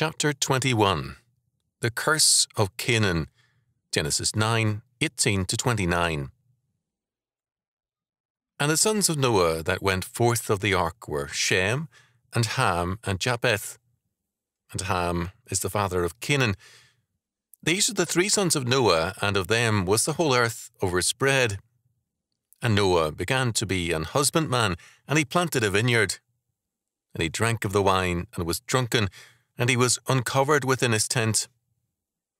Chapter 21 The Curse of Canaan, Genesis 9 18 to 29. And the sons of Noah that went forth of the ark were Shem, and Ham, and Japheth. And Ham is the father of Canaan. These are the three sons of Noah, and of them was the whole earth overspread. And Noah began to be an husbandman, and he planted a vineyard. And he drank of the wine, and was drunken, and he was uncovered within his tent.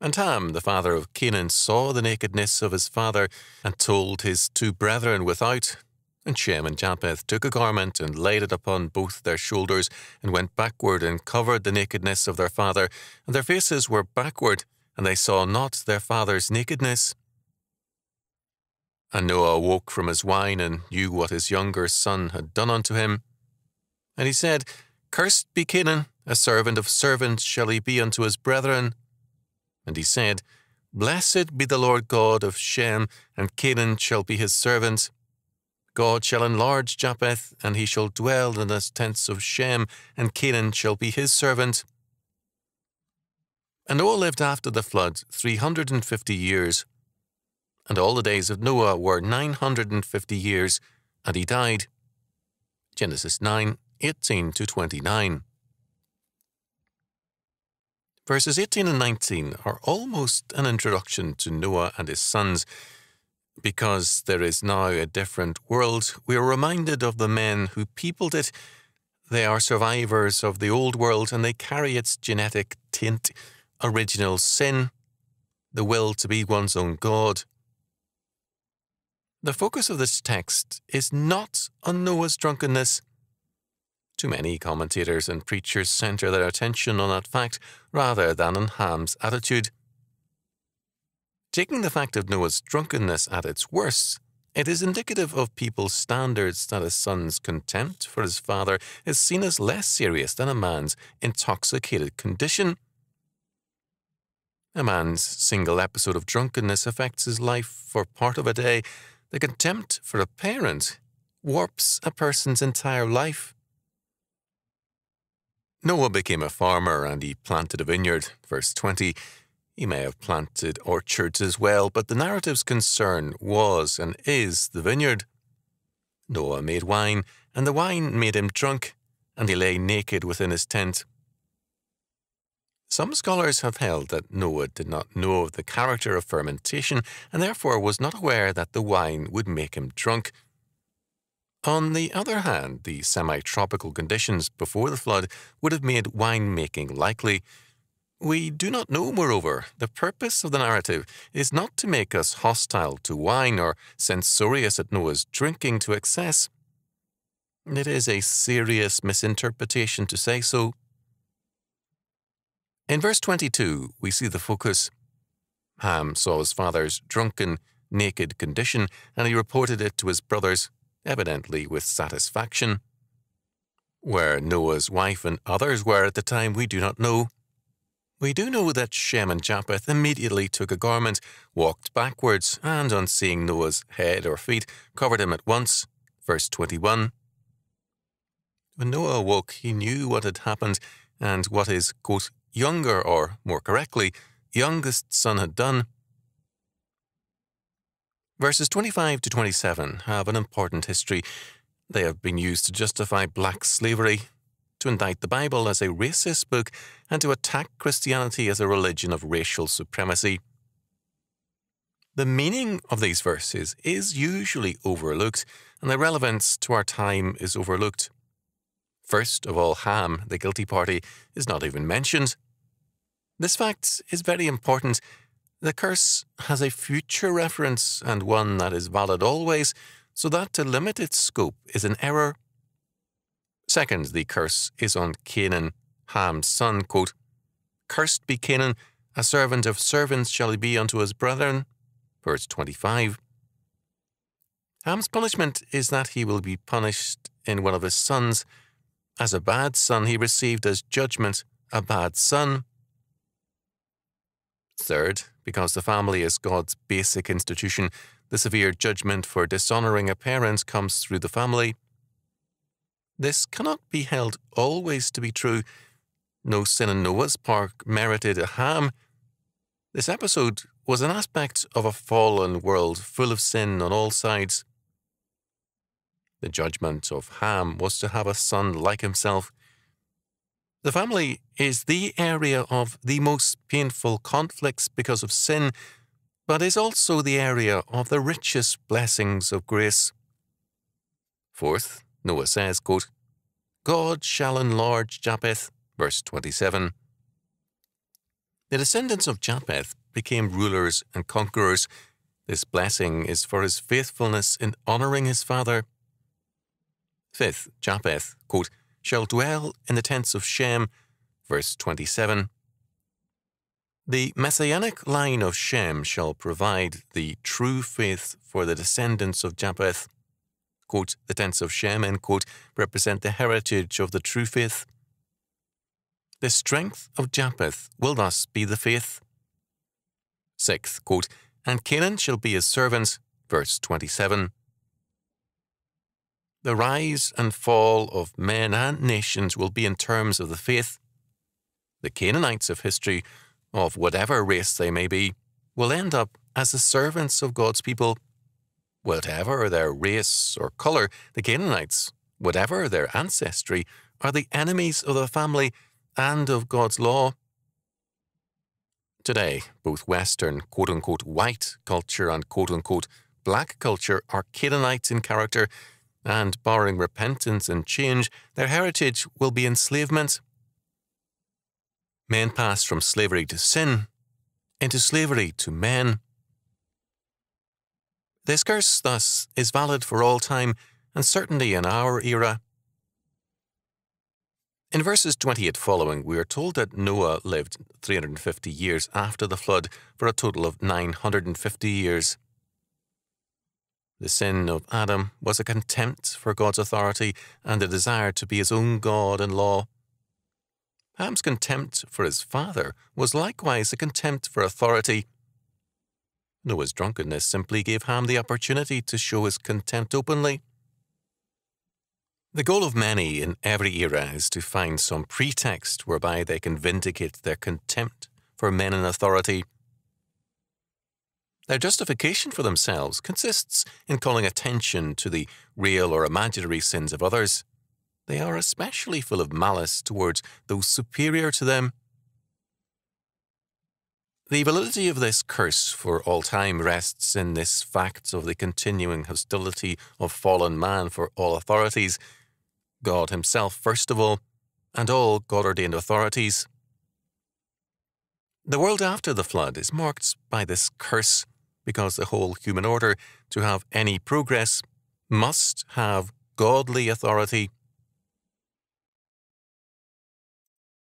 And Ham, the father of Canaan, saw the nakedness of his father, and told his two brethren without. And Shem and Japheth took a garment, and laid it upon both their shoulders, and went backward, and covered the nakedness of their father, and their faces were backward, and they saw not their father's nakedness. And Noah awoke from his wine, and knew what his younger son had done unto him. And he said, Cursed be Canaan, a servant of servants shall he be unto his brethren. And he said, Blessed be the Lord God of Shem, and Canaan shall be his servant. God shall enlarge Japheth, and he shall dwell in the tents of Shem, and Canaan shall be his servant. And Noah lived after the flood three hundred and fifty years. And all the days of Noah were nine hundred and fifty years, and he died. Genesis 9 18 to 29. Verses 18 and 19 are almost an introduction to Noah and his sons. Because there is now a different world, we are reminded of the men who peopled it. They are survivors of the old world and they carry its genetic tint, original sin, the will to be one's own God. The focus of this text is not on Noah's drunkenness, too many commentators and preachers center their attention on that fact rather than on Ham's attitude. Taking the fact of Noah's drunkenness at its worst, it is indicative of people's standards that a son's contempt for his father is seen as less serious than a man's intoxicated condition. A man's single episode of drunkenness affects his life for part of a day. The contempt for a parent warps a person's entire life. Noah became a farmer and he planted a vineyard. Verse 20. He may have planted orchards as well, but the narrative's concern was and is the vineyard. Noah made wine, and the wine made him drunk, and he lay naked within his tent. Some scholars have held that Noah did not know of the character of fermentation and therefore was not aware that the wine would make him drunk. On the other hand, the semi tropical conditions before the flood would have made winemaking likely. We do not know, moreover, the purpose of the narrative is not to make us hostile to wine or censorious at Noah's drinking to excess. It is a serious misinterpretation to say so. In verse 22, we see the focus. Ham saw his father's drunken, naked condition, and he reported it to his brothers evidently with satisfaction. Where Noah's wife and others were at the time, we do not know. We do know that Shem and Japheth immediately took a garment, walked backwards, and on seeing Noah's head or feet, covered him at once. Verse 21. When Noah awoke, he knew what had happened and what his, quote, younger, or more correctly, youngest son had done. Verses 25 to 27 have an important history. They have been used to justify black slavery, to indict the Bible as a racist book, and to attack Christianity as a religion of racial supremacy. The meaning of these verses is usually overlooked, and their relevance to our time is overlooked. First of all, Ham, the guilty party, is not even mentioned. This fact is very important the curse has a future reference and one that is valid always, so that to limit its scope is an error. Second, the curse is on Canaan, Ham's son, quote, Cursed be Canaan, a servant of servants shall he be unto his brethren. Verse 25. Ham's punishment is that he will be punished in one of his sons. As a bad son, he received as judgment a bad son. Third, because the family is God's basic institution, the severe judgment for dishonouring a parent comes through the family. This cannot be held always to be true. no sin in Noah's Park merited a Ham. This episode was an aspect of a fallen world full of sin on all sides. The judgment of Ham was to have a son like himself. The family is the area of the most painful conflicts because of sin, but is also the area of the richest blessings of grace. Fourth, Noah says, quote, God shall enlarge Japheth, verse 27. The descendants of Japheth became rulers and conquerors. This blessing is for his faithfulness in honouring his father. Fifth, Japheth, quote, shall dwell in the tents of Shem, verse 27. The messianic line of Shem shall provide the true faith for the descendants of Japheth. Quote, the tents of Shem, end quote, represent the heritage of the true faith. The strength of Japheth will thus be the faith. Sixth, quote, and Canaan shall be his servant, verse 27. The rise and fall of men and nations will be in terms of the faith. The Canaanites of history, of whatever race they may be, will end up as the servants of God's people. Whatever their race or colour, the Canaanites, whatever their ancestry, are the enemies of the family and of God's law. Today, both Western quote unquote white culture and quote unquote black culture are Canaanite in character and barring repentance and change, their heritage will be enslavement. Men pass from slavery to sin into slavery to men. This curse, thus, is valid for all time and certainly in our era. In verses 28 following, we are told that Noah lived 350 years after the flood for a total of 950 years. The sin of Adam was a contempt for God's authority and a desire to be his own God and law. Ham's contempt for his father was likewise a contempt for authority. Noah's drunkenness simply gave Ham the opportunity to show his contempt openly. The goal of many in every era is to find some pretext whereby they can vindicate their contempt for men in authority their justification for themselves consists in calling attention to the real or imaginary sins of others. They are especially full of malice towards those superior to them. The validity of this curse for all time rests in this fact of the continuing hostility of fallen man for all authorities, God Himself first of all, and all God ordained authorities. The world after the flood is marked by this curse because the whole human order, to have any progress, must have godly authority.